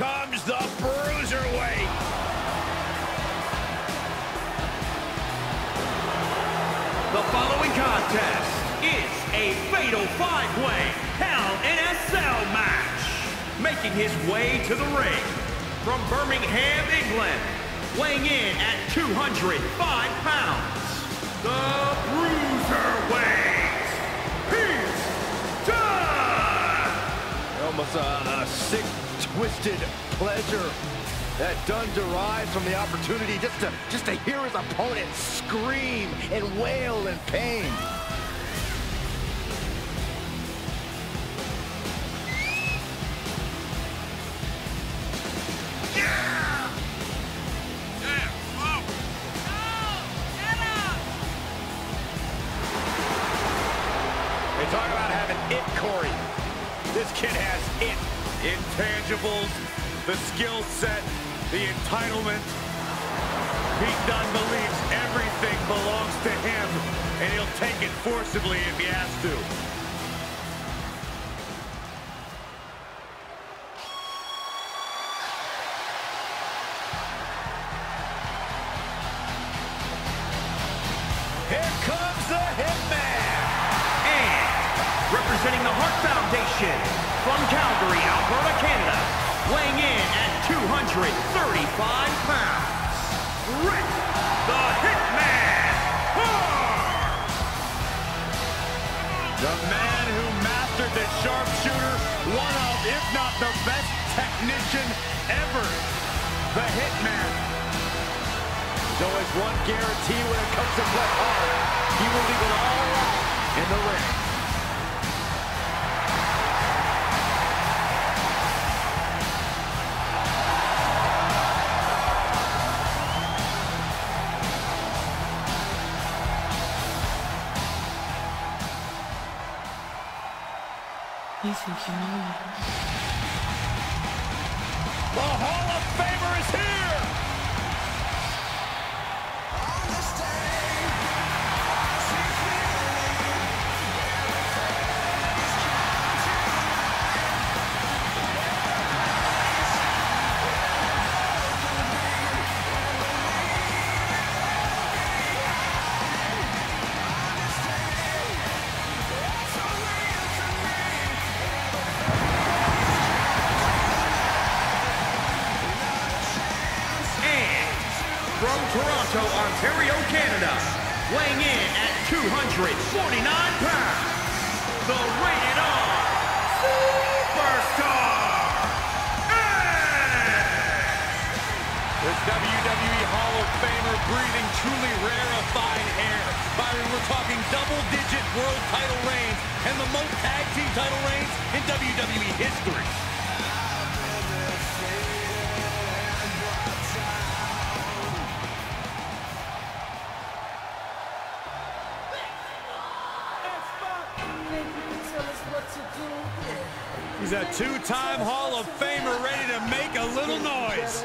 comes the Bruiserweight. The following contest is a fatal five-way Hell in a Cell match. Making his way to the ring from Birmingham, England, weighing in at 205 pounds, twisted pleasure that Dunne derives from the opportunity just to just to hear his opponent scream and wail in pain. They talk about having it, Corey. This kid has it. Intangibles, the skill set, the entitlement. Pete Dunne believes everything belongs to him, and he'll take it forcibly if he has to. Here comes the Hitman. And representing the Hart Foundation from Calgary, Alberta, Canada, weighing in at 235 pounds, Rick the Hitman! The man who mastered the sharpshooter, one of, if not the best technician ever, the Hitman. There's always one guarantee when it comes to Bret Hart. He will leave it all in the ring. You think you know me? The Hall of Famer Toronto, Ontario, Canada, weighing in at 249 pounds, the Rated R Superstar! This WWE Hall of Famer breathing truly rarefied air. Byron, we're talking double-digit world title reigns and the most tag team title reigns in WWE history. Two-time Hall of Famer ready to make a little noise.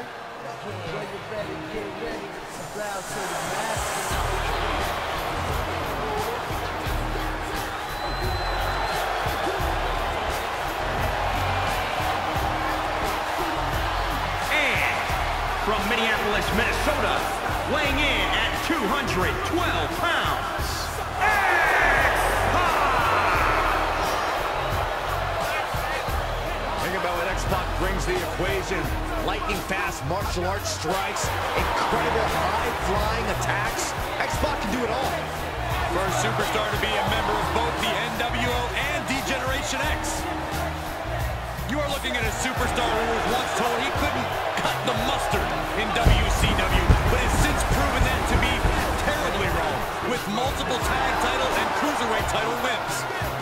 And from Minneapolis, Minnesota, weighing in at 212 pounds, the equation. Lightning fast martial arts strikes, incredible high-flying attacks. X-Pac can do it all. First superstar to be a member of both the NWO and D-Generation X. You are looking at a superstar who was once told he couldn't cut the mustard in WCW, but has since proven that to be terribly wrong, with multiple tag title and cruiserweight title wins.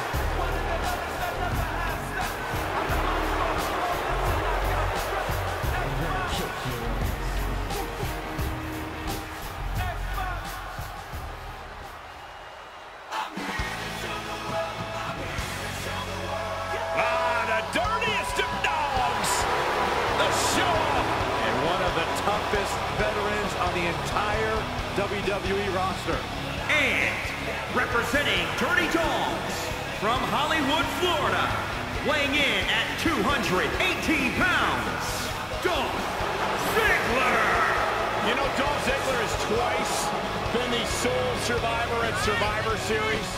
Florida, weighing in at 218 pounds, Dolph Ziggler! You know, Dolph Ziggler has twice been the sole survivor at Survivor Series.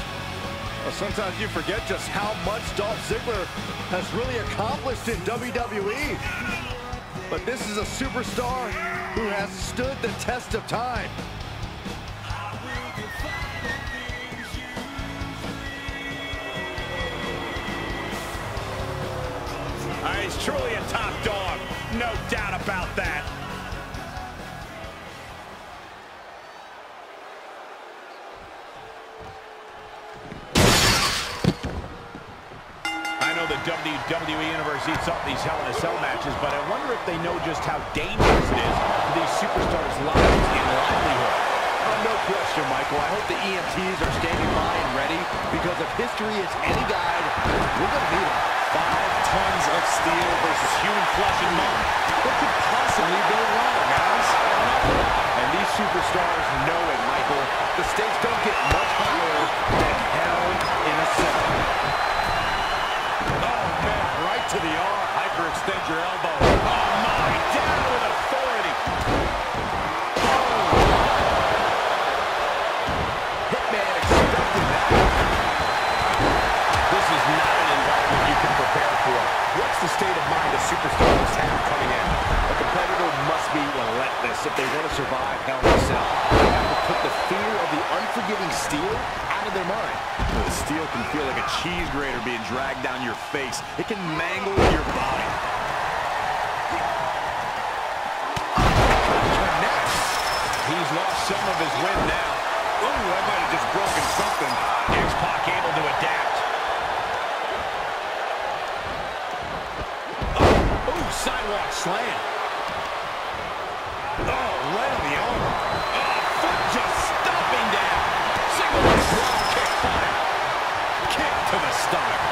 Well, sometimes you forget just how much Dolph Ziggler has really accomplished in WWE. But this is a superstar who has stood the test of time. Uh, he's truly a top dog. No doubt about that. I know the WWE Universe eats up these Hell in a Cell matches, but I wonder if they know just how dangerous it is for these superstars' lives and livelihood. Oh, no question, Michael. I hope the EMTs are standing by and ready because if history is any guide, we're going to need them. Five tons of steel versus human flesh and bone. What could possibly go wrong, guys? And these superstars know it, Michael. The stakes don't get much higher than hell in a cell. Oh, man, right to the arm. Hyperextend your elbow. Oh, my, down with authority. Hitman expected that. This is not an environment you can prepare for. What's the state of mind a superstar must have coming in? A competitor must be relentless if they want to survive Hell in a Cell. They have to put the fear of the unforgiving steel out of their mind. The steel can feel like a cheese grater being dragged down your face. It can mangle your body. He's lost some of his wind now. Ooh, that might have just broken something. X-Pac able to adapt. Oh, ooh, sidewalk slam. Oh, right on the arm. Oh, foot just stomping down. Single leg drop kick by. Kick to the stomach.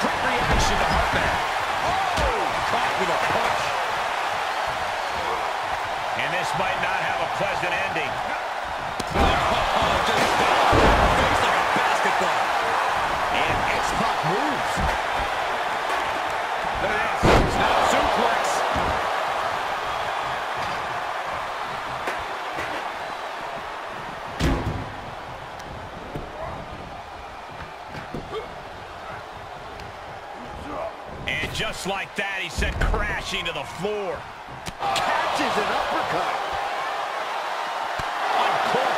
Quick reaction to Hartman. Oh, caught with a punch. And this might not have a pleasant ending. And just like that, he sent crashing to the floor. Catches an uppercut.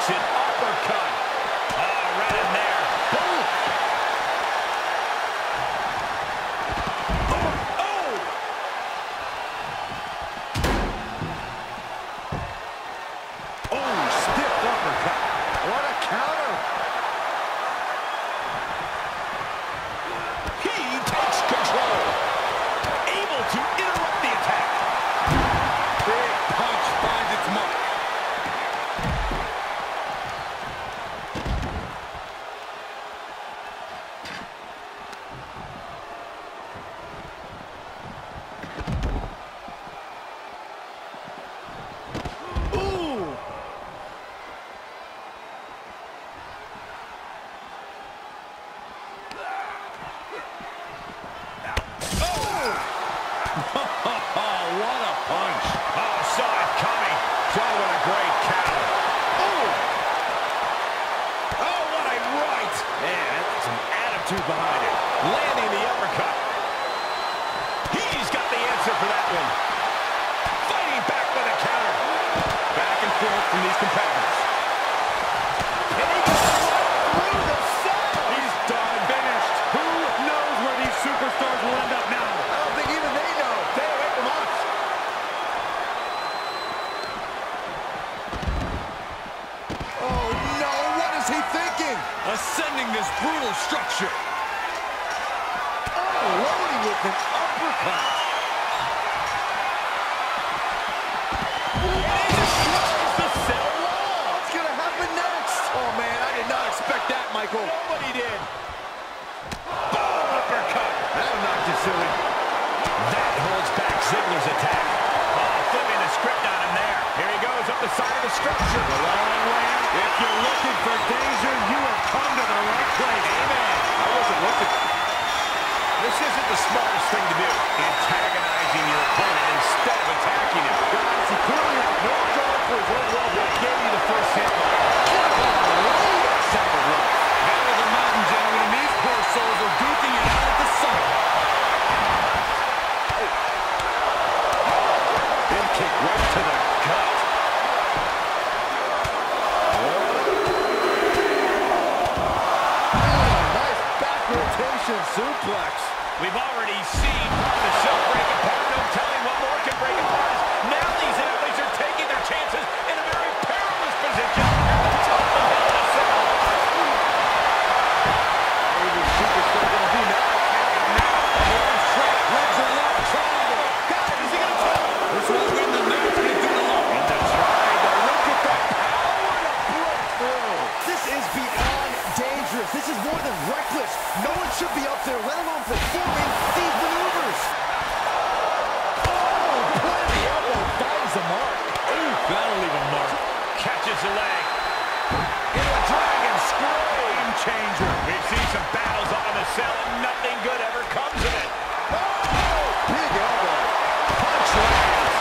Uncorks an uppercut. Oh, right. Boom. Oh! Oh, stiff uppercut. What a counter. He takes control. Able to interrupt the attack. Big punch finds its mark. Ooh. Oh, what a punch. Oh, saw it coming. Saw with a great counter. Oh! Oh, what a right. Man, that's some attitude behind it. Landing the uppercut. He's got the answer for that one. Fighting back with a counter. Back from these competitors. And he goes through the cell. He's done. Finished. Who knows where these superstars will end up now? I don't think even they know. Stay away from us. Oh, no. What is he thinking? Ascending this brutal structure. Oh, loading with an uppercut. Up the side of the structure. The long way. If you're looking for danger, you have come to the right place. Amen. I wasn't looking. This isn't the smartest thing Suplex. We've already seen the show break apart. No telling what more can break apart. Now these athletes are taking their chances in a very maneuvers. No one should be up there, let alone performing these maneuvers. Oh, bloody elbow finds a mark. Ooh, that'll leave a mark. Catches the leg. Into a dragon screw. Game changer. We've seen some battles on the cell, and nothing good ever comes of it. Oh, big elbow. Punch lands.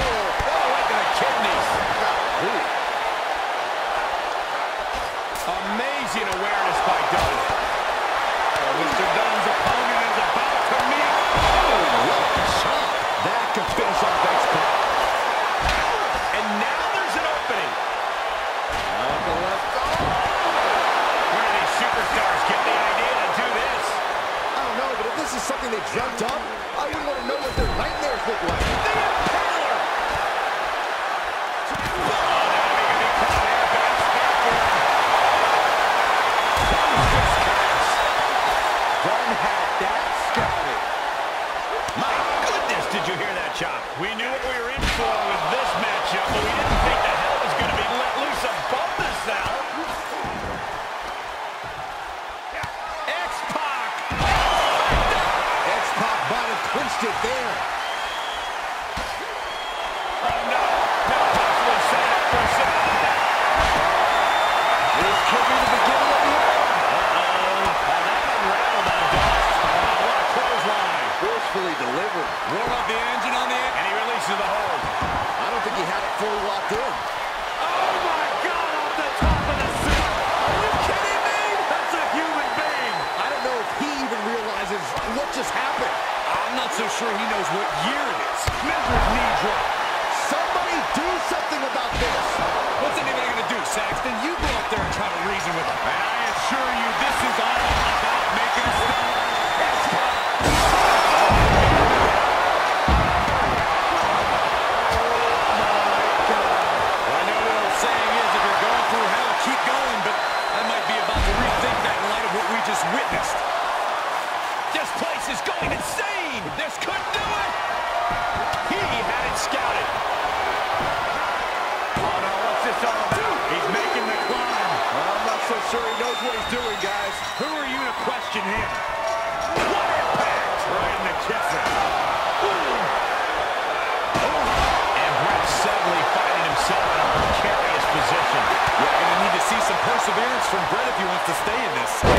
Oh! amazing awareness by Dunne. Oh, Mr. Dunne's opponent is about to meet. Oh, what a shot. That could finish off X-Pac. And now there's an opening. On the left. Oh! Where do these superstars get the idea to do this? I don't know, but if this is something they dreamt up, I wouldn't want to know what their nightmares look like. Twisted there. to stay in this.